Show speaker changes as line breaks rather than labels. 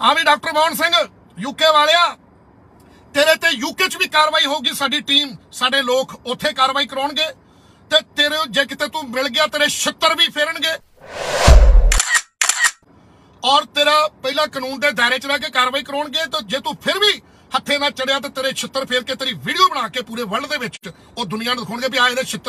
ਹਾਂ ਵੀ doctor Mohan Singh UK ਵਾਲਿਆ। ਤੇਰੇ ਤੇ ਯੂਕੇ 'ਚ ਵੀ ਕਾਰਵਾਈ ਹੋਊਗੀ ਸਾਡੀ ਟੀਮ, ਸਾਡੇ ਲੋਕ ਉੱਥੇ ਕਾਰਵਾਈ ਕਰਾਉਣਗੇ ਤੇ ਤੇਰੇ ਜੇ ਕਿਤੇ ਤੂੰ ਮਿਲ ਗਿਆ, ਤੇਰੇ ਛਿੱਤਰ ਵੀ ਫੇਰਨਗੇ। ਔਰ ਤੇਰਾ ਪਹਿਲਾ ਕਾਨੂੰਨ ਦੇ ਦਾਇਰੇ 'ਚ ਰਹਿ ਕੇ ਕਾਰਵਾਈ ਕਰਾਉਣਗੇ ਤੇ ਜੇ ਤੂੰ ਫਿਰ ਵੀ ਹੱਥੇ ਨਾਲ ਚੜਿਆ ਤੇ ਤੇਰੇ ਛਿੱਤਰ ਫੇਰ ਕੇ ਤੇਰੀ ਵੀਡੀਓ ਬਣਾ ਕੇ ਪੂਰੇ ਵਰਲਡ ਦੇ ਵਿੱਚ ਉਹ ਦੁਨੀਆ ਨੂੰ ਦਿਖਾਉਣਗੇ ਵੀ ਆ ਇਹਦੇ ਛਿੱਤਰ